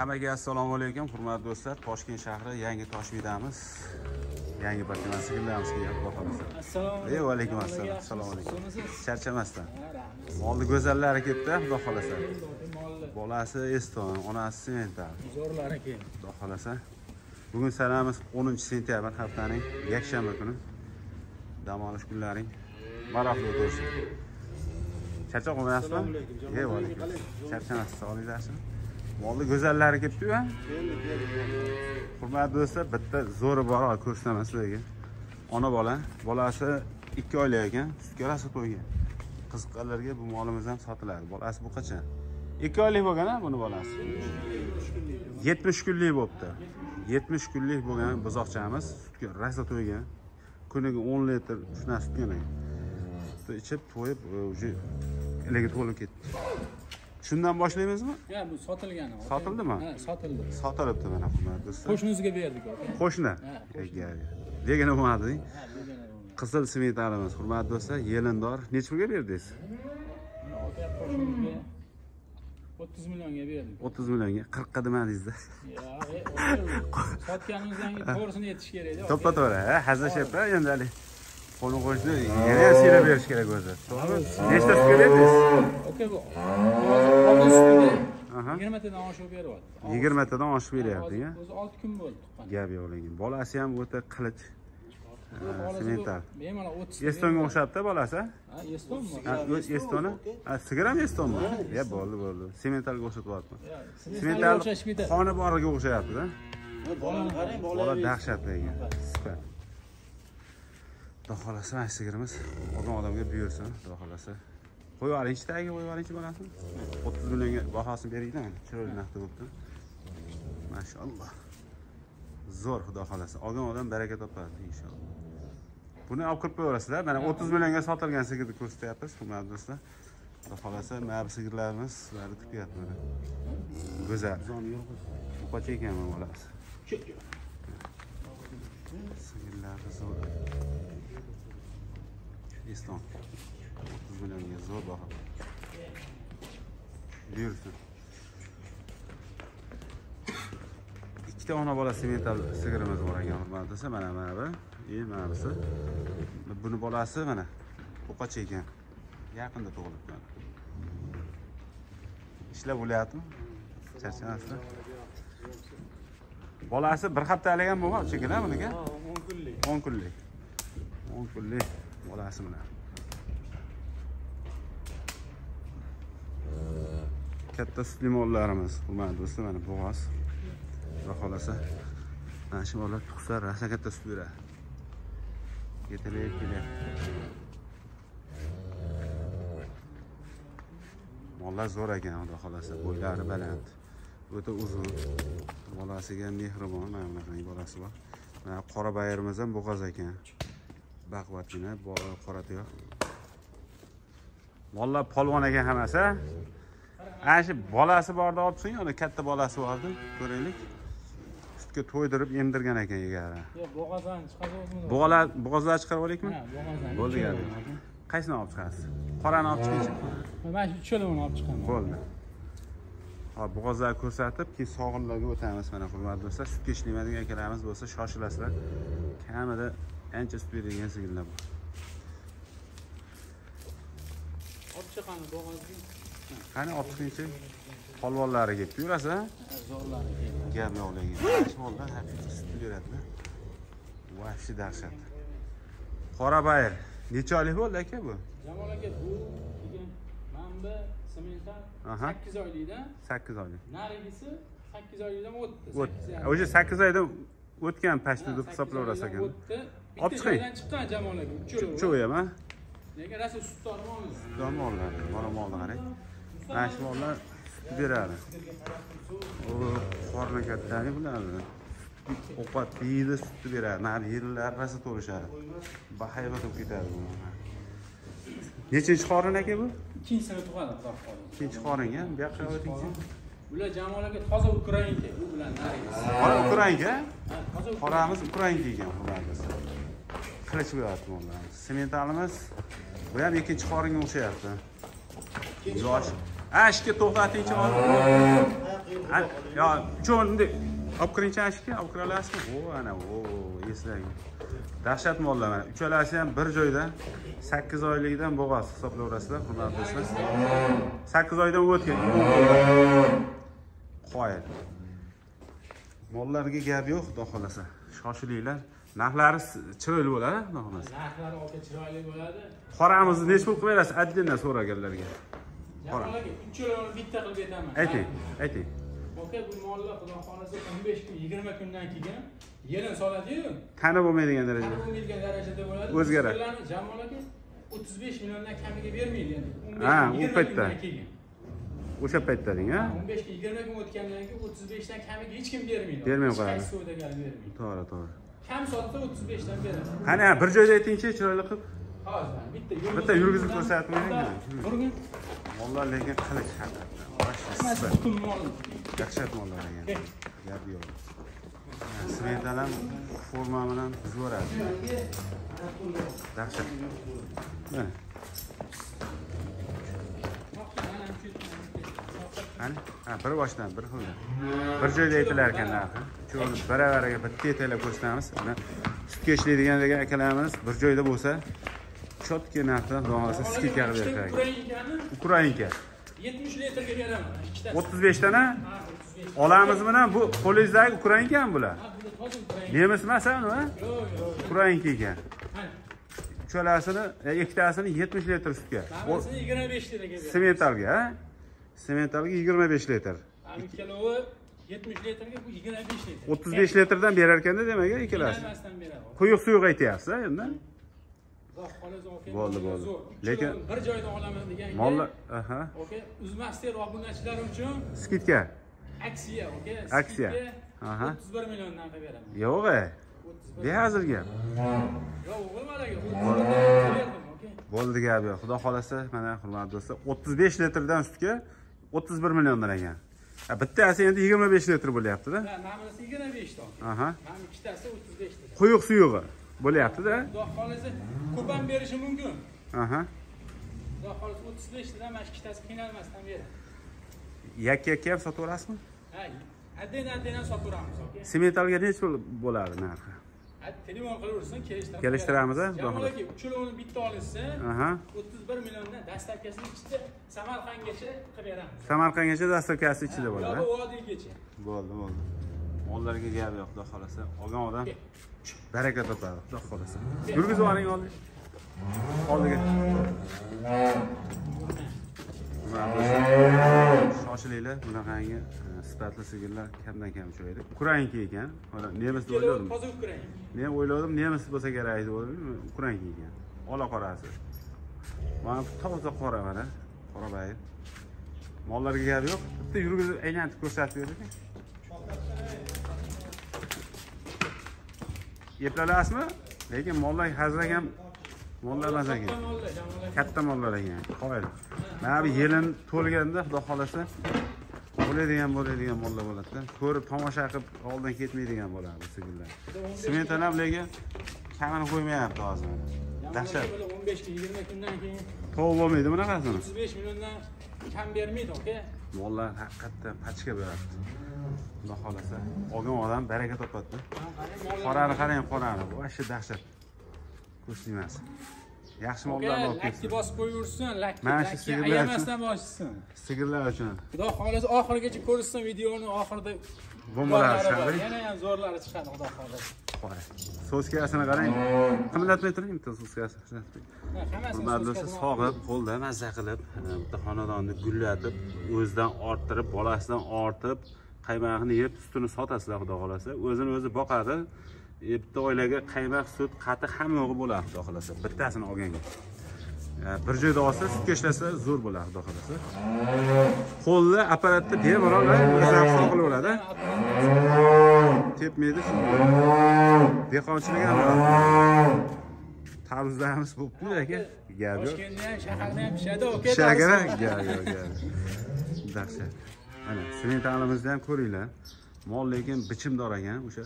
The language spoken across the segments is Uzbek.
hammaga assalomu alaykum hurmatli do'stlar. Toshkent shahri yangi toshvidamiz yangi xohlasa assalomu alaykum. Assalom assalomu alaykum. charchamasdan. Molni go'zallari kelibdi xudo xohlasa. Bolasi eston onasi semental zo'rlari keyin xudo xohlasa. Bugun sanamiz 10 sentyabr haftaning yakshanba kuni. Dam olish kunlaring. Maroqli o'tsin charchab qolmayapsizmi Assalomu alaykum, janob. ey va alaykum charchamaysiz sog'lik yaxshimi molni go'zallari kelibdi-yu hurmatli do'stlar bitta zo'ri bor ko'rsataman sizlarga. Ona bola bolasi ikki oylik ekan sutga rosa to'ygan qiziqqanlarga bu molimiz ham sotiladi. Bolasi bu qachon? Ikki oylik bo'lgan a buni bolasi? Yetmish kunlik bo'libdi. Yetmish kunlik bo'lgan buzoqchamiz sutga rosa to'ygan. Kuniga o'n litr shundan sut ekan. Sutni ichib to'yib e, уже elagi to'lib ketdi shundan boshlaymizmi ya bu sotilgani aka. Sotildimi? ha sotildi sotilibdi mana hurmatli do'stlar qo'shnimizga berdik aka qo'shni Ha, degan umading ha bergan edim. qizil smetanamiz hurmatli do'stlar yelindor necha pulga berdingiz Buni aka qo'shnimizga 30 millionga berdik 30 millionga 40 qa demadingizda ya e, aka, sotganimizdan keyin to'g'risini aytish kerak aka. to'ppa to'g'ri ha hazillashyapti endi haligi qo'ni qo'shni yana ham siylab berish kerak o'zi to'g'rimi nechta sutga berdingiz aka bu hozir oltin sutida Aha. 20 tadan oshib beryapti 20 tadan oshib beryapti ya? o'zi 6 kun bo'ldi. Tuqqan gap yo'q lekin bolasi ham o'ta qilich. Semental bemalol 30 estonga o'xshabdi bolasi ha? Estonmi Ha, o'z estoni sigir ham estonmi ya bo'ldi bo'ldi. Sementalga o'xshatyapti semental qoni boriga o'xshayapti-da. Bolani qarang bola dahshatli ekan. super xudo xohlasa mana shu sigirimiz olgan odamga buyursin. Xudo xohlasa. Qo'yib yuboringchi tagiga qo'yib yuboringchi bolasini o'ttiz millionga bahosini mana chiroyli narxda bo'libdi. Mashaalloh zo'r xudo xohlasa. Olgan odam baraka topadi inshaalloh. Buni olib kirib qo'yaverasizlar. Mana o'ttiz millionga sotilgan sigirni ko'rsatyapmiz hurmatli do'stlar xudo xohlasa mana bu sigirlarimiz sizlarni kutyapti mana. Go'zal. Bu qancha ekan bu bolasi sigirlarni zo'r eston o'ttiz millionga zo'r baho buyursin. Ikkita ona bola semental sigirimiz bor ekan hurmatli do'stlar mana mana bu. И mana bunisi buni bolasi mana qancha ekan. Yaqinda tug'ilibdi ishlab bo'lyaptimi? Charchamasdan bolasi bir haftalik ham bo'lgan shekilli buniki 10 kunlik. 10 kunlik. 10 kunlik bolasi bilan katta sut limonlarimiz hurmatli do'stlar mana bo'g'oz xudo xohlasa mana shu mollar tug'sa rosa katta sut beradi yetilib kelyapti. Mollar zo'r ekan xudo xohlasa bo'ylari baland. O'ta uzun bolasiga mehribon mana bunaqangi bolasi bor. Mana qora bayrimiz ham bo'g'oz ekan baquvvatgina bo- qora tuyoq. Mollar polvon ekan hammasi. A? ana shu bolasi borda olib chiqing uni katta bolasi bordi ko'raylik. Sutga to'ydirib emdirgan ekan egari yo bo'g'ozdan chiqaryapsizmi bo'g'alar bo'g'ozlar chiqarib olaylikmi? Ha bo'g'ozdan Bo'ldi, qaysini olib chiqasiz? Qorani olib chiqingchi. Mana shu uchalovini olib chiqaman. Bo'ldi. Hop bo'g'ozlarni ko'rsatib keyin sog'inlarga o'tamiz mana hurmatli do'stlar. Sutga ishlaydigan akalarimiz bo'lsa shoshilasizlar kamida ancha sut beradigan sigirlar bor olib qani olib chiqingchi polvonlari kelibdi yurasiz a zo'rlari keyin gap yo'q lekin shu mollar haqiqiy sut beradilar вообще dahshat qora bayr necha oylik bo'ldi aka bu jamol aka bu manba semental Aha. 8 oylikda. Sakkiz oylik. Narigisi 8 oylikdan o'tdi. O't- o'sha sakkiz oyda o'tgan pashni deb hisoblayverasiz ekan. Olib chiqing. chiqqan uchalovi cho'yam a lekin rosa sutdor molmiz mollar mana molni qarang mana shu mollar sut beradi. Qorni kattalik biladi ovqat yeydi sutni beradi. Nari yillar rosa to'lishadi. Bahaybat bo'lib ketadi bu. Nechinchi qorin aka bu? Ikkinchisini tug'adi xudo xohlasa ikkinchi qorin a bu yoqqa o'tingchi bular jamol aka toza ukrainka u bilan qora ukrainka? Qoramiz ukrainka ekan qilich bo'lyapti mollarimiz sementalimiz bu ham ikkinchi qoringa o'xshayapti. Yosh. ashga to'xtatingchi yo uchovini bunday olib kiringchi ashika olib kira olasizmi o ana o eslang dahshat mollar mana uchalasi ham bir joyda sakkiz oylikdan bo'g'oz hisoblayverasizlar hurmatli do'stlar sakkiz oydan o'tgan qoyil mollarga gap yo'q xudo xohlasa. Shoshilinglar. Narxlari chiroyli bo'ladi xudo xohlasa. Narxlari aka chiroyli bo'ladi. Qoramizni nechi pul qilib berasiz? Отдельно so'raganlarga. Qora. uchalani bitta qilib beraman ayting ayting. Aka bu mollar xudo xohlasa o'n besh kun yigirma kundan keyin yelin soladiyu. Tanib bo'lmaydigan darajada qanday bo'lmaydigan darajada bo'ladi. O'zgaradi. Jamol aka o'ttiz besh milliondan kamiga bermaydi endi. Ha, u paytda. keyin o'sha paytdading a o'n besh kun yigirma kun o'tgandan keyin o'ttiz beshdan kamiga hech kim bermaydi. Bermay Hech qo'yadi. qaysi savdogar bermaydi. To'g'ri to'g'ri. Kam sotsa o'ttiz beshdan beradi. Qani bir joyda aytingchi chiroyli qilib. Hozir bitta Bitta yurgizib ko'rsatmaylik. mi? burgun mollar lekin qilich dahshat mollar ekan. Gap yo'q. Ha, smetan ham forma bilan buzib yuboradi dahshat. Mana qani ha bir boshdan bir xilda bir joyda aytilar ekan narxi uchovini baravariga bitta yetaklab ko'rsatamiz mana sutga ishlaydigan degan akalarimiz bir joyda bo'lsa narxda xudo xohlasa skidka qilib berar ekan ukrainka. Yetmish litrga beraman ikkitasi. O'ttiz beshtana ha o'ttiz besh. Olamizmi bu qo'lingizdagi ukrainkami bular? Ha bu toza ukrain nemis emasmi yo'q yo'q ukrainka ekan uchalasini e, ikkitasini yetmish litr sutga. Hammasi yigirma besh litrga beraman sementalga yigirma besh litr. Ikkalovi yetmish litrga bu yigirma besh litr. O'ttiz besh litrdan berar ekanda demak ikkalasi quyuq suyuq aytyapsiz endi? Bo'ldi, bo'ldi. Lekin- bir joyda olaman degan mollar aha. Uzmasdan obunachilar uchun skidka. Aksiya oka Aksiya. Aha. o'ttiz bir milliondan qilib beraman. Yo'q e. Bir behazilga yo'q oka bo'ldi gap yo'q xudo xohlasa mana hurmatli do'stlar o'ttiz besh litrdan sutga o'ttiz bir milliondan ekan. Bittasi endi yigirma besh litr bo'lyaptida. Ha, yigirma beshta oka aha. Mana ikkitasi o'ttiz besh litr quyuq suyug'i bo'lyaptida. Xudo xohlasa ko'p ham berishi mumkin. Aha. Xudo xohlasa o'ttiz beshtadan mana shu ikkitasi qiynalmasdan beradi yakka yakka ham sotaverasizmi ha отдельно отдельно sotaveramiz oka sementalga nechi pul bo'ladi narxi telefon qilaversin Kelishtiramiz, beramiz. jamol aka uchalovini bitta olinsa o'ttiz bir milliondan dastavkasini ichida samarqandgacha qilib beramiz. Samarqandgacha dastavkasi ichida bo'ladi yoki vodiygacha bo'ldi bo'ldi. Mollarga gap yo'q xudo xohlasa olgan odam baraka topadi xudo xohlasa yurgizib yuboring oldiga shoshilinglar bunaqangi e, sifatli sigirlar kamdan kam uchraydi ukrainka ekan. Nemis deb o'yladim. men o'yladim nemis bo'lsa kerak deb o'yladim ukrainka ekan. Ola qorasi. Mana toza qora mana qora bayi mollarga gap yo'q bitta yurgizib aylantirib ko'rsatib berdik eplalasizmi? Lekin mollar hazrak ham jamol aka. katta mollar ekan qoyil. Mana bu yelin to'lganda xudo xohlasa bo'ladigan bo'ladigan mollar bo'ladida. Ko'rib tomosha qilib oldin ketmaydigan bo'ladi bu sigirlar. Ham lekin kamini qo'ymayapti hozir. Dahshat. Böyle 15 kun 20 kundan keyin tovuq bo'lmaydi bunaqasini? 35 milliondan kam bermaydi aka mollar haqiqatdan pachka beradi xudo xohlasa olgan odam baraka topadida qorani qarang qorani. Вообще dahshat ko'rsinmas yaxshi mollarni olib kelsin bosib qo'yaversin lakni Mana shu sigirlar uchun. ayamasdan bosishsin sigirlar uchun. Xudo xohlasa oxirigacha ko'rishsin videoni oxirida Bombalar zo'rlari bor. chiqadi. yana ham zo'rlari chiqadi xudo xohlasa. Soskasini qarang. Qimillatmay turing bitta soskasi Ha, hammasini hurmatli sog'ib qo'lda mazza qilib e, bitta xonadonni gullatib o'zidan orttirib bolasidan ortib qaymog'ini yeb sutini sotasizlar xudo xohlasa. O'zini o'zi boqadi bitta oilaga qaymoq sut qatiq hamma yo'g'i bo'ladi xudo xohlasa. Bittasini olganga. E, bir joyda olsa sutga ishlasa zo'r bo'ladi xudo xohlasa. Qo'lda apparatda bemalol hisob qilaveradi tepmaydi dehqonchilik ham tarvuzlarimiz bo'pti aka gap yo'q. Toshkentda ham shaharda ham pishadi aka darsi. gap yo'q gap dahshat. Mana smetanamizni ham ko'ringlar mol lekin bichimdor ekan o'sha.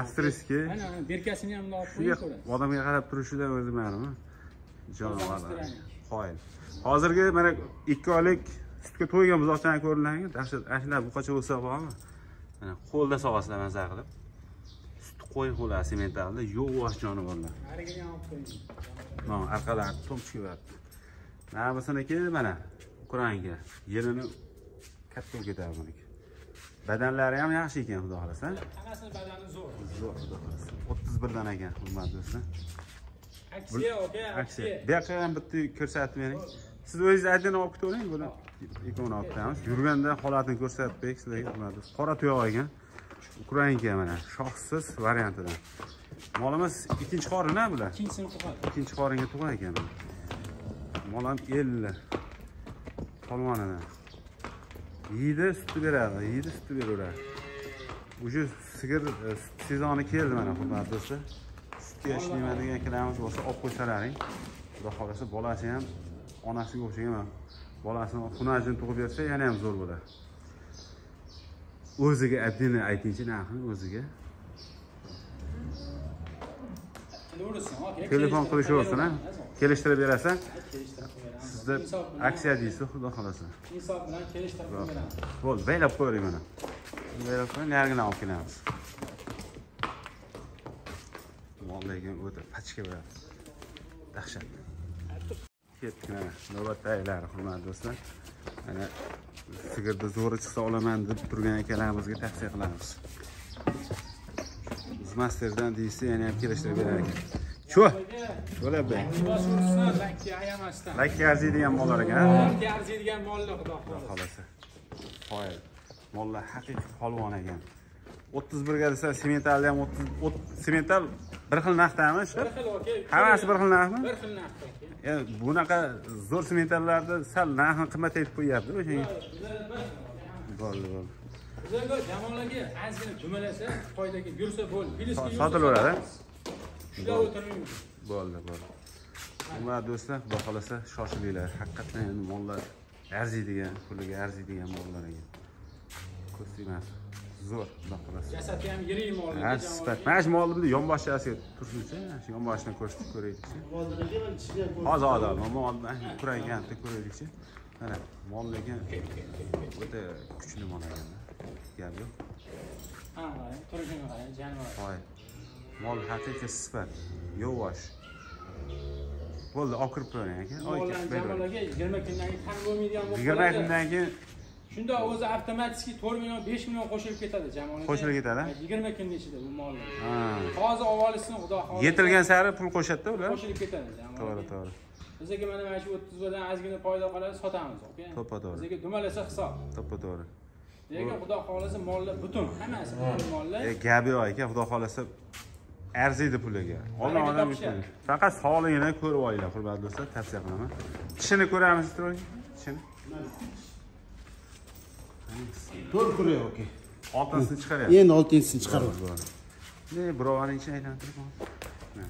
Avstriyskiy Mana mana berkasini ham olib qo'ying ko'rasiz. odamga qarab turishidan o'zi ma'lum jonivorlar qoyil. Hozirgi mana ikki oylik sutga to'ygan buzoqchani ko'ringlarmi dahshat ana shunaqa buqacha bo'lsa bormi? Mana qo'lda sog'asizlar maza qilib. Sut qo'y qo'ylar sementalda yuvvosh jonivorlar. Narigini ham olib qo'ying. Mana orqalari tomchi kelyapti nabisiniki mana ukrainka yelini katta bo'lib ketadi buniki badanlari ham yaxshi ekan xudo xohlasa. Hammasi badani zo'r. Zo'r xudo xohlasa. O'ttiz birdan ekan hurmatli do'stlar. Aksiya aka aksiya. bu yoqqa ham bitta ko'rsatib bering. Siz o'zingiz aydin olib ketavering buni ikkovini olib ketamiz yurganda holatini ko'rsatib berdik sizlarga hurmatli qora tuyoq ekan ukrainka mana shoxsiz variantidan. Molimiz ikkinchi qorin a bular. Ikkinchi tug'adi ikkinchi qoringa tug'an ekan. Mol ham elli. Polvonidan yeydi sutni beradi yeydi sutni beraveradi уже sigir sezoni keldi mana hurmatli do'stlar sutga ishlayman degan akalaringiz bo'lsa olib qo'ysalaring xudo xohlasa bolasi ham onasiga o'xshagan bolasini xunajin tug'ib bersa yana ham zo'r bo'ladi o'ziga отдельно aytingchi narxini o'ziga telefon qilishaversin a kelishtirib berasan. Kelishtirib sizda aksiya deysiz xudo xohlasa insof bilan kelishtirib qo'yaveramiz bo'ldi baylab qo'yavering mana. Baylab qo'ying narigidan olib kelamiz mol lekin o'ta pachka bo'lyapti dahshat. Ketdik mana navbatdagilar hurmatli do'stlar. Mana sigirni zo'ri chiqsa olaman deb turgan akalarimizga tavsiya qilamiz. Masterdan deyishsa yana ham kelishtirib berar ekan shu. Bosh ursin lakka arziydigan mollar ekan lakka arziydigan mollar xudo xohlasa. Qoyil mollar haqiqiy polvon ekan. o'ttiz birga desa sementalni ham o'ttiz o't- semental bir xil narxdami shu? Bir xil aka hammasi bir xil narxmi bir xil narxda aka E, bunaqa zo'r sementallarni sal narxini qimmataytirib qo'yyapti o'shanga bo'ldi bo'ldi bizlarga jamoalarga ozgina dumalasa foydaga yursa bo'ldi. Sotilaveradi. Ushlab o'tirmaymiz bo'ldi bo'ldi. Hurmatli do'stlar xudo xohlasa shoshilinglar. Haqiqatdan endi mollar arziydigan puliga arziydigan mollar ekan. Ko'z tegmas zo'r xudo xohlasa. Jasadi ham yirik mol ha sifat mana shu molni yonboshchasiga tursinchi shu yonboshini ko'rsatib ko'raylikchi hozir hozir molni kuraygan bitta ko'raylikchi mana mol lekin o'ta kuchli mol ekan gap yo'q. Ha qarang turishini qarang janvar mol haqiqiy sifat. Yovvosh bo'ldi olib kirib qo'ying aka yigirma kundan keyin tan bo'lmaydigan bo'lib yigirma kundan keyin shunda o'zi avtomatik to'rt million besh million qo'shilib ketadi jamoalarga Qo'shilib ketadi, yigirma kunni ichida bu mollar hozir olib olishsin xudo xohlasa. Yetilgan sari pul qo'shadida ular. Qo'shilib ketadi to'g'ri to'g'ri. Bizga mana mana shu o'ttiz birdan ozgina foyda qoladi sotamiz aka To'ppa to'g'ri. bizga dumalasa hisob. To'ppa to'g'ri. Lekin xudo xohlasa mollar butun hammasi butun mollar. E, gapi yo'q aka. Xudo xohlasa arziydi puliga. Baraka odam faqat sog'ligini ko'rib olinglar hurmatli do'stlar tavsiya qilaman. Tishini ko'ramiz tishini to'rt kuray aka oltinisini chiqaryapti. Endi oltinchisini chiqaryapti. Bo'ldi. ne birovani ichini aylantirib ol. Mana.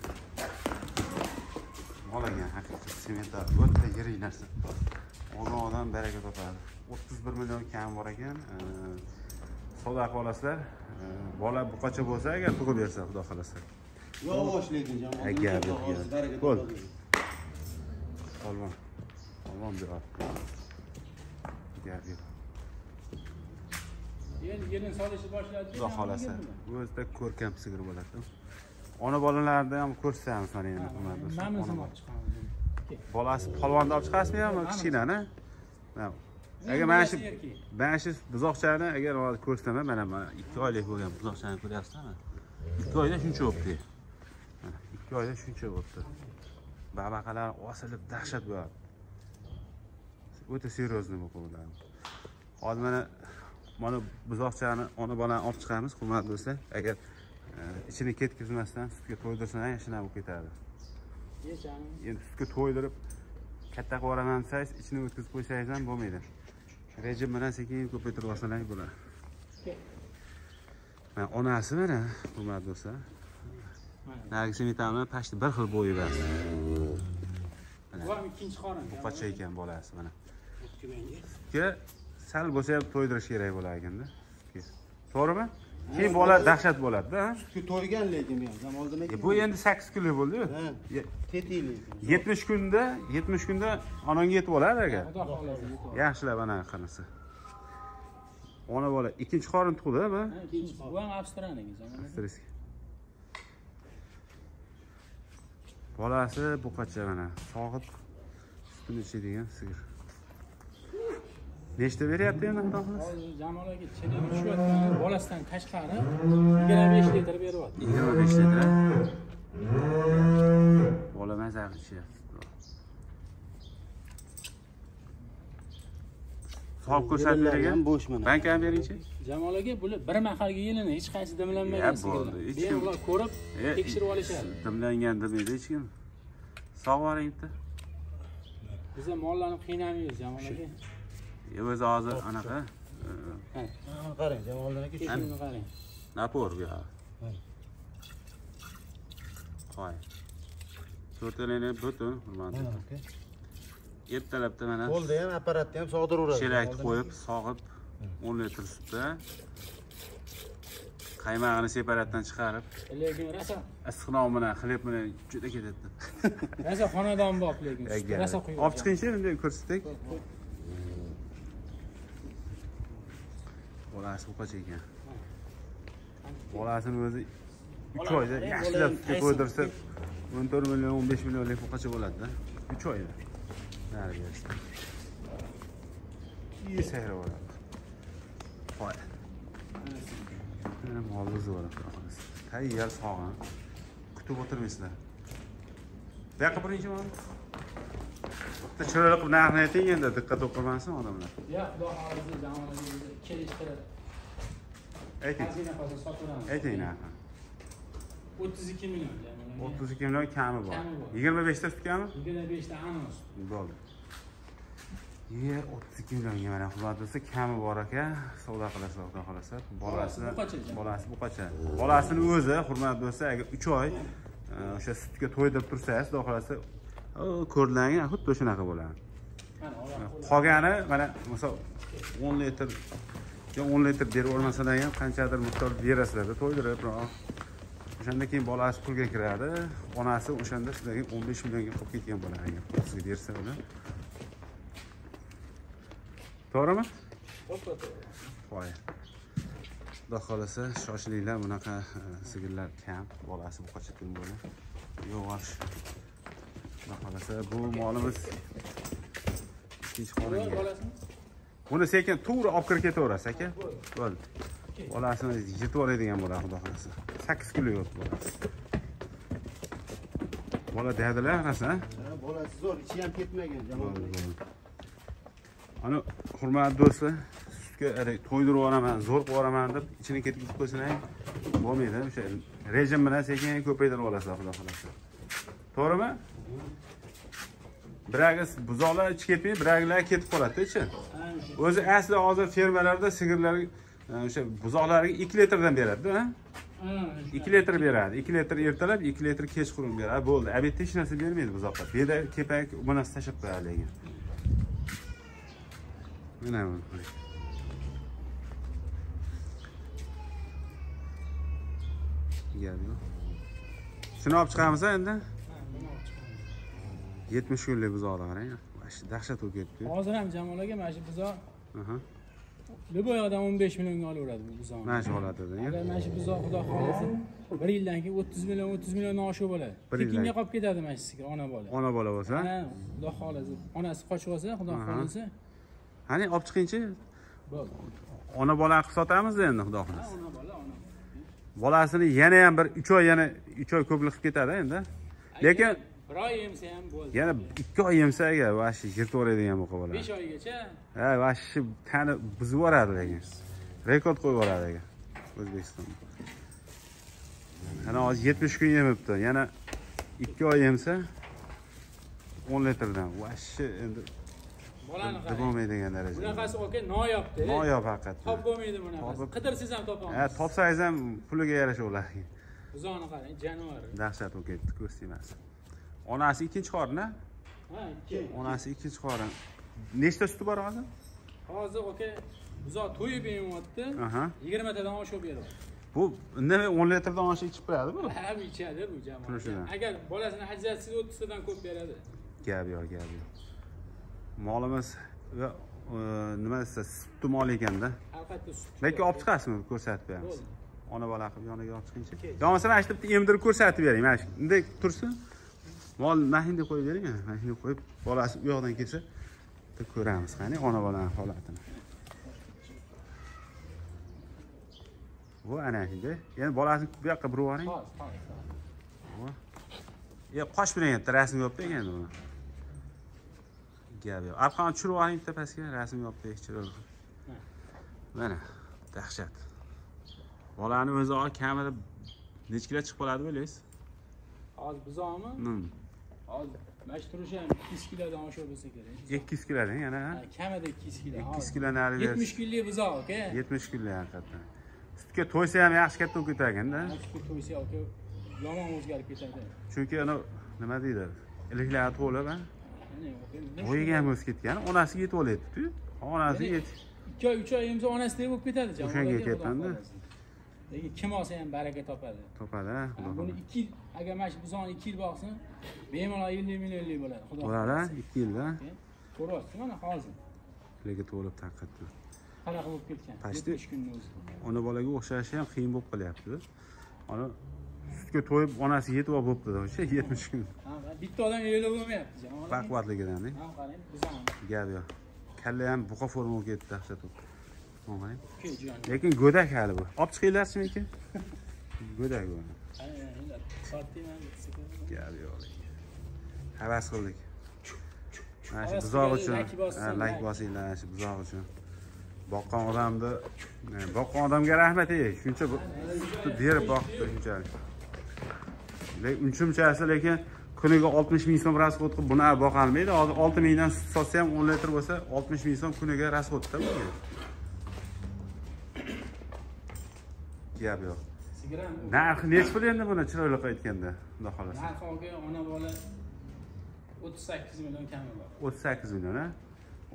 mol ekan haqiqiy semental o'ta yirik narsa. Olgan odam baraka topadi. O'ttiz bir million kam bor ekan savdo qilib olasizlar E, bola buqacha bo'lsa agar tug'ib bersa xudo xohlasa. Yo'q, gap. Bo'ldi. polvon. Polvon beradi gap yo'q endi yilin solishni boshladi. Xudo xohlasa. O'zida ko'rkam sigir bo'ladi. Ona bolalarni ham ko'rsatamiz mana endi mana chiqamiz. Bolasi polvonni olib chiqasizmi yo kichkinani Agar mana shu mana shu buzoqchani agar hozir ko'rsataman mana mana ikki oylik bo'lgan buzoqchani ko'ryapsizlarmi? Ikki oyda shuncha bo'libdi Mana, ikki oyda shuncha bo'libdi babaqalar osilib dahshat bo'lyapti o'ta серьезный qoladi hozir mana mana buzoqchani ona bolani olib chiqamiz hurmatli do'stlar agar e, ichini ketkazmasdan sutga to'ydirsa ham bo'lib ketadi. Endi sutga to'ydirib katta qilib yuboraman desangiz ichini o'tkazib qo'ysangiz ham bo'lmaydi rejim bilan sekin ko'paytirib olsangiz bo'ladi. Mana onasi mana hurmatli do'stlar narigi semetani почти bir xil bo'yi bor bu ham ikkinchi qorin buqacha ekan bolasi mana. Sal bo'lsa ham to'ydirish kerak bo'lar ekanda. To'g'rimi keyin bola dahshat bo'ladi-da. Sutga to'ygan lekin ham aka. E, bu endi 8 kunlik bo'ldi-yu. Ha. Lekin. 70 kunda, 70 kunda onangga yetib oladi aka. Yaxshilab ana qanisi. Ona bola ikkinchi qorin tug'di bu. Ha, ikkinchi bu ham avstriyaniki. Stressga. Bolasi buqacha mana, sog'ib sutini ichadigan sigir. Nechta beryapti endi xudo xohlasa? hozir jamol aka chilib tushayotgan bolasidan tashqari 25 litr beryapti 25 litr. Bola maza ichyapti. Sog'ib ko'rsatib ham bergan. bo'sh mana. Banka ham beringchi. jamol aka bular bir mahalga yilini hech qaysi dimlanmagan bo'ldi, hech kim- ko'rib E, tekshirib olishadi Dimlangan demaydi hech kim. Sog'ib oling bitta. biz ham mollarni qiynamaymiz jamol aka o'zi hozir anaqa qarang Jamoliddin aka. tekshiruvni qarang napor bu yoq. Qo'y. To'rtalini butun, hurmatli. Ertalabda mana Qo'lda ham, apparatda ham sog'diraveradi. Jamoliddin qo'yib, sog'ib 10 litr sutda qaymog'ini separatdan chiqarib, lekin rosa issiqnov bilan xleb bilan juda ketadi. rosa xonadon bop lekin rosa quyib Olib chiqingchi, bunday ko'rsatdik. Bolasi buqacha ekan. Bolasini o'zi 3 oyda yaxshilab bola- sutga to'ydirsa 14 million, 15 millionlik buqacha bo'ladi-da. 3 oyda. Nari berishdi. İyi seyre bo'ladi. Voy. Mana molni qilamiz. Tayyor sog'in. Kutib o'tirmaysizlar. Bu yoqqa birinchi mol. Bitta chiroyli qilib narxni ayting endi diqqat o'qimasin odamlar. yo'q xudo xohlasa bizni kelishtirib Ayting. Ayting narxni. 32 million jamol aka 32 million kami bor. Kami bor. 25 ta tutkami? 25 ta anons Bo'ldi. Ye 32 millionga mana xudo desa kami bor aka. Savdo qilasiz, xudo xolasa. Bolasi Bolasi buqacha. Bolasi buqacha. Bolasini o'zi hurmat bo'lsa, agar 3 oy o'sha sutga to'ydirib tursangiz, xudo xolasa ko'rlangan ah, xuddi o'shanaqa bo'ladi. Qolgani mana misol 10 litr yo 10 litr berib olmasalar ham qanchadir miqdor berasizlarda to'ydirib o'shanda keyin bolasi pulga kiradi onasi o'shanda sizlarga 15 millionga qolib ketgan bo'ladi agar sizga bersa uni. To'g'rimi? Voy. Xudo xohlasa shoshilinglar bunaqa e, sigirlar kam bolasi buqacha kun bo'ladi yog'och xudo xohlasa bu molimiz ikkinchi bolasini Buni sekin to'g'ri olib kirib ketaverasiz aka. Bo'ldi. Bolasini yetib oladigan bo'ladi xudo xohlasa. 8 kilo yo'q bolasi. Bola dedilar narsa. Ha, bolasi zo'r, ichi ham ketmagan bo'ldi. Ana hurmatli do'stlar, sutga ara- to'ydirib yuboraman, zo'r qilib yuboraman deb ichini ketkizib qo'ysin bo'lmaydi. O'sha rejim bilan sekin ko'paytirib olasizlar xudo xohlasa. To'g'rimi? Biragi buzoqlar ichib ketmay biragilar ketib qoladi ichi. O'zi asli hozir fermalarda sigirlar e, o'sha buzoqlarga 2 litrdan beradi-da. ha? 2 litr beradi. 2 litr ertalab, 2 litr kechqurun beradi. Bo'ldi. A hech narsa bermaydi buzoqqa. Bu yerda kepak bu narsa tashab qo'yadi lekin. Mana bu. Gap yo'q. Shuni olib chiqamiz endi. 70 kunlik buzoqlar qarang. Dahshat bo'lib ketdi. hozir ham jamol aka mana shu buzoq Aha. Liboyadan 15 millionga olaveradi bu buzoqni Mana shu holatida. mana shu buzoq xudo xohlasa bir yildan keyin 30 million 30 milliondan oshib bo'ladi tekinga qolib ketadi mana shu ona bola Ona bola bo'lsa. ana xudo xohlasa onasi qochib olsa xudo xohlasa Qani olib chiqingchi. Ona bola qilib sotamiz endi xudo Ha, xohlasa. ona bola ona Bolasini yana ham bir 3 oy yana 3 oy ko'plik qilib ketadi endi. Lekin bir oy emsa ham bo'ldi yana 2 oy yemsa agar vashi yirtib yuboradigan bu bola. 5 oygacha Ha, vashi tani buzib yuboradi lekin. Rekord qo'yib yuboradi agar O'zbekistonda. Ana hozir 70 kun yemibdi. Yana 2 oy yemsa 10 litrdan. Vashi endi bolani qarang bo'lmaydigan darajada. bunaqasi aka noyobda Noyob haqiqatdan. top bo'lmaydi bunaqasi qidirsangiz ham Ha, topolmaysiz topsangiz ham puliga yarasha bo'ladi. buzoni qarang jonivor Dahshat bo'lib ketdi, ko'z tegmasin. Onasi ikkinchi qorin, a? ha ikki Onasi ikkinchi qorin. Nechta suti bor hozir? hozir aka buzoq to'yib emyapti Aha. 20 tadan oshib beryapti bu indamay 10 litrdan oshiq ichib qo'yadi bu Ha, bu ichadi bu jamoa. Agar bolasini ajratsangiz 30 tadan ko'p beradi. gap yo'q gap yo'q molimiz va e, nima desa sutli mol ekanda Albatta sut. lekin olib chiqasizmi ko'rsatib beramiz ona bola qilib yoniga olib chiqingchi bo'lmasa mana shu yerda emdirib ko'rsatib bering mana shu bunday tursin mol mana shunday qo'yib bering shunday qo'yib bolasi u yoqdan kelsa bitta ko'ramiz qani ona bolani holatini. Bu ana shunday endi bolasini bu yoqqa burib yuboring e qosh bilan yerda rasm yopib endi buni gap yo'q. Arqonni tushirib yuboring bitta pastga rasm yopib chiroq mana dahshat. Bolani o'zi kamida necha kilo chiqib qoladi o'ylaysiz? Hozir bizormi? Hozir mana shu turishi ham 2 kilodan oshib bo'lsa kerak. ikki yuz kilodan yana Ha, Kamida 2 kilo. ikki yuz kilo nari 70 bersiz kunlik bizor aka. yetmish kilo haqiqatdan sutga to'ysa ham yaxshi katta bo'lib Mana shu to'ysa aka yomon o'zgarib ketadi. chunki anavi nima deydi iliklari to'lib a Mana aka, bo'yiga ham o'sib ketgan onasiga yetib olyaptiku onasiga yetib 2 oy 3 oy emsa onasiday bo'lib ketadi. O'shanga ketyapman-da. Lekin kim olsa ham baraka topadi. topadi Buni 2 yil agar mana shu bizoni 2 yil boqsin, bemalol 50 millionlik bo'ladi. Xudo bo'ladi ikki yilda Ko'ryapsiz mana hozir. lekin to'lib haqiqatdan Qanaqa bo'lib ketgan? Pashti. 70 kunni o'zida. ona bolaga o'xshashi ham qiyin bo'lib qolyapti ona sutga to'yib onasi yetib olib bo'libdi o'sha yetmish kun bitta odam yo'lib bo'lmayapti baquvvatligidan qarang, bizoni. gap yo'q kalla ham buqa forma bo'lib ketdi dahshat jiyan. lekin go'dak hali bu. Olib chiqinglarchimi ekan? Go'dak bu. Gap yo'q havas qildik. Mana shu qilganlar uchun. like. bosinglar mana shu buzoq uchun. Boqqan odamni boqqan odamga rahmat ey. Shuncha sutni berib boqibdi shunchalik. Unchunchasi lekin kuniga oltmish ming so'm расход qilib buni boqolmaydi hozir olti mingdan sut sotsa ham o'n litr bo'lsa oltmish ming so'm kuniga расходda bunga gap yo'q. Narxi nechi pul endi buni chiroyli qilib aytganda? Xudo xohlasa. Narxi aka ona bola 38 million kami bor. o'ttiz sakkiz million a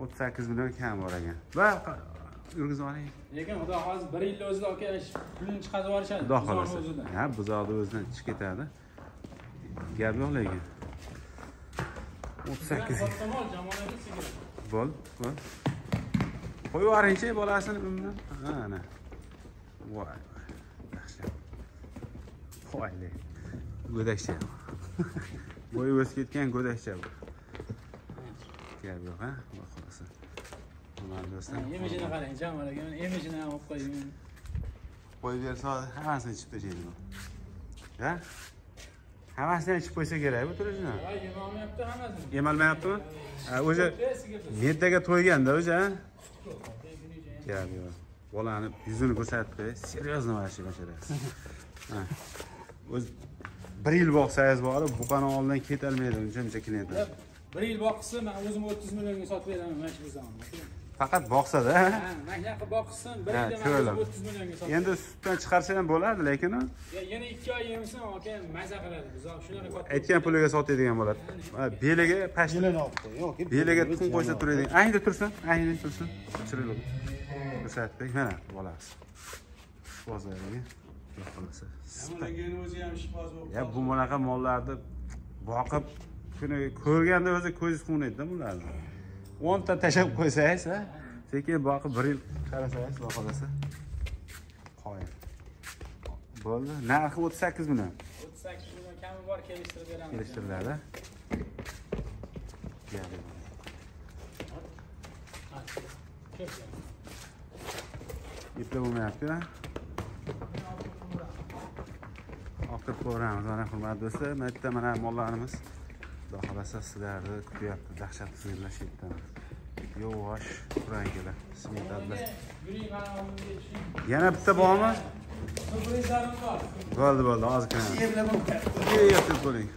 o'ttiz sakkiz million kam bor ekan. Va yurgizib oling. Lekin xudo xohlasa 1 yil o'zida aka pulini chiqarib yuborishadi. xudo xohlasa. ha buzoqni o'zidan chiqib ketadi. Gap yo'q lekin. O'ttiz sakkiz Katta mol jamoalarda sigiram. bo'l bo'l. Qo'yib yuboringchi bolasini ha ana. Voy voyli go'dakcha. Bo'yi o'sib ketgan go'dakcha bu. Gap yo'q ha? Xudo xohlasa. Hurmatli do'stlar. Yemishini qarang, jamoalarga mana yemishini ham olib qo'ydim. qo'yib bersa hozir hammasini ichib tashlaydi bu. Ha? Hammasini ichib qo'ysa kerak bu turishini Voy, yemoqmayapti hammasini. yemalmayaptimi Ha, o'sha Eh, sigirdi. meddaga to'yganda o'sha uchun. gap yo'q. Bolani yuzini ko'rsatib qo'y серьезно вообще. O'zi bir yil boqsangiz borib buqani oldidan ketolmaydi uncha muncha klientlar Bir yil boqsa, men o'zim 30 millionga sotib beraman mana shu bizonni. faqat boqsada ha? Mana shunaqa boqsin, bir yilda 30 millionga sotib endi sutdan chiqarsa ham bo'ladi lekin yana 2 oy yemsin, aka maza qiladi. Shunaqa katta. aytgan puliga sotadigan bo'ladi beliga olib qo'y. Yo'q, beliga tuxum qo'ysa turadigan ayni tursin ayni tursin chiroyli ko'rsatdik mana bolasi bozoriga xudo xohlasa o'zi ham ishqiboz bo'lib ya bu bunaqa mollarni boqib kuni ko'rganda o'zi ko'zingiz quvnaydida bularni o'nta tashlab qo'ysangiz ha? Sekin boqib bir yil qarasangiz xudo xohlasa qoyil. Bo'ldi. Narxi o'ttiz sakkiz million 38 million kami bor, kelishtirib beramiz. kelishtiriladi bitta bo'lmayapti olib kirib ko'ramiz mana hurmatli do'stlar mana bitta mana mollarimiz xudo xohlasa sizlarni kutyapti dahshatli sigirlar shu yerda yovvosh purankalar bismillah. Yuring, yana bitta bormi? Bo'ldi bo'ldi ozgina yetib bo'ling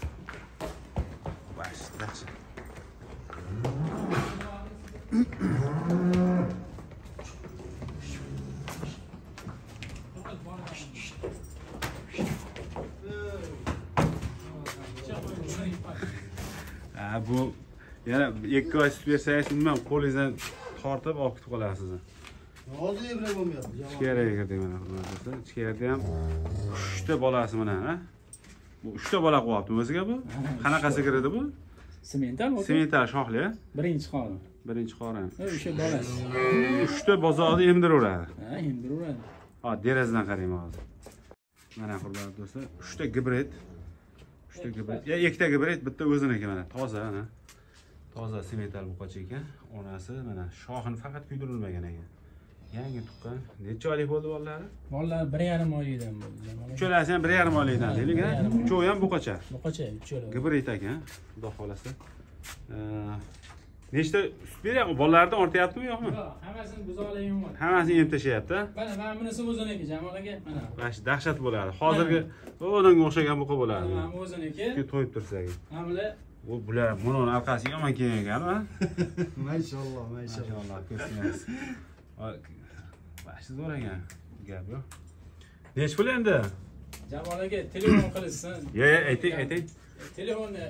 Vash, dahshat Ha, bu yana ikki oy sut bersangiz umuman qo'lingizdan tortib olib ketib qolasiz hozir eplab bo'lmayapti ichkariga kirdik mana do'stlar ichkarida ham uchta bolasi mana ha? Bu uchta bola qilyapti o'ziga bu. Qanaqasi kiradi bu? Semental semental shoxli a? birinchi qorin birinchi qorin o'sha bolasi. Uchta bozorni emdiraveradi. Ha endi uradi ha derazadan qarayman hozir. Mana hurmatli do'stlar uchta gibrid uchta gibrid ya ikkita gibrid bitta o'ziniki mana toza mana toza semental buqacha ekan onasi mana shoxini faqat kuydirilmagan ekan. Yangi tuqqan necha oylik bo'ldi bolalari? Bolalar bir yarim oylikdan bo'ldi. Uchalasi ham bir yarim oylikdan deylik a uchovi ham buqacha buqacha uchala gibrid ekan xudo xohlasa. Nechta sut beryapti? Bolalardan ortyaptimi yo'qmi? Yo'q hammasini buzoqlagan bor hammasini a? mana mana bunisi o'ziniki jamol aka mana Vash dahshat bo'ladi hozirgi o'nga o'xshagan buqa bo'ladi mana o'ziniki. Shu to'yib tursak. Mana bular bu bular buni orqasi yomon kelgan ekan mashalloh. Mashalloh mashalloh ko'rsangiz vashi zo'r ekan gap yo'q nechi pul endi? Jamol aka telefon qilishsin. Yo yo ayting ayting telefonni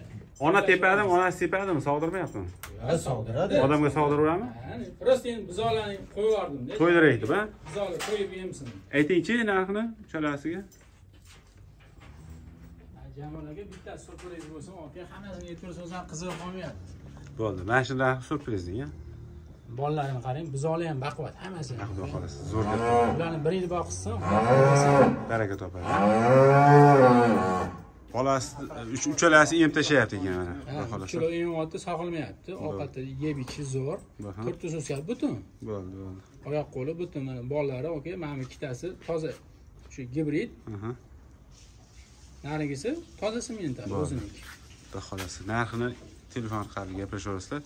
ona tepadimi onasi tepadimi? Sog'dirmayaptimi? Ha sog'diradi. Odamga sog'diraveradimi prosta endi buzoqlarni qo'yib yubordimda to'ydiraydi a buzoqlar qo'yib yemsin. Aytingchi narxini uchalasiga jamol aka bitta surpriz bo'lsin. Aka hammasini aytib so'zdan qizig'ib qolmayapti. Bo'ldi. Mana shu narxi surprizing a bolalarini qarang buzoqlar ham baquvvat hammasi xudo xohlasa zo'r ularni birini boqishsin baraka topadi. Bolasi uch- uchalasi em tashlayapti ekan mana. Xudo xohlasa kilo yemayapti sog'ilmayapti. Ovqatni yeb ichishi zo'r. To'rtta suska butun. Bo'ldi bo'ldi. Oyoq qo'li butun mana bolalari aka mana bu ikkitasi toza. Shu gibrid. Narigisi toza semental Bo'ldi. o'ziniki. Xudo xohlasa narxini telefon orqali gaplashaverasizlar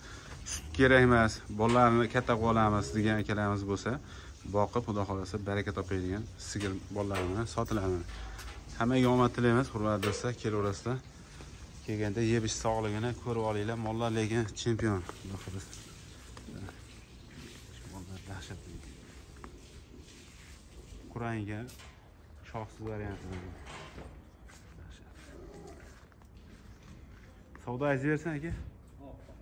sut kerak emas bolalarni katta qilib olamiz degan akalarimiz bo'lsa boqib xudo xohlasa baraka topadigan sigir bolalarini sotiladi hammaga omad tilaymiz hurmatli do'stlar kelaverasizlar. Kelganda yeb ich sog'ligini ko'rib olinglar mollar lekin chempion. Xudo xohlasa. Mollar dahshat quranga shoxsiz varianti savdo aytaversin aka.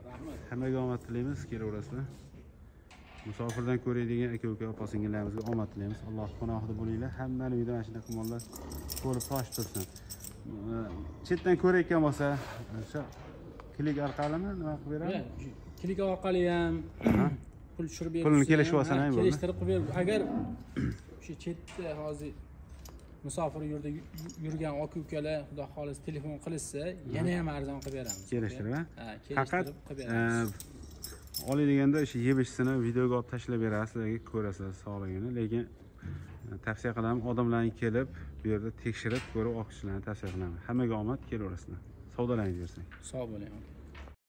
Rahmat hammaga omad tilaymiz kelaverasizlar. Musofirdan ko'radigan aka uka opa singillarimizga omad tilaymiz. Alloh panohida bo'linglar. Hammani uyida mana shunaqa mollar ko'rib tosh tursin. Chetdan ko'rayotgan bo'lsa o'sha klik orqalimi? Nima qilib beradi? Klik orqali ham pul tushirib berib Pulni kelishib ha, ham kelishtirib qilib berib agar o'sha chetda hozir musofir yurda yu- yurgan aka ukalar xudo xohlasa telefon qilishsa yana ham arzon qilib beramiz. Kelishtirib ha faqat e, beramiz oladigan o'sha yeb ichisini videoga olib tashlab berasiz sizlarga ko'rasizlar sog'ligini. Lekin e, tavsiya qilaman odamlarni kelib bu yerda tekshirib ko'rib olishlarni tavsiya qilaman. Hammaga omad kelaverasizlar. Savdolanib bersak sog' bo'ling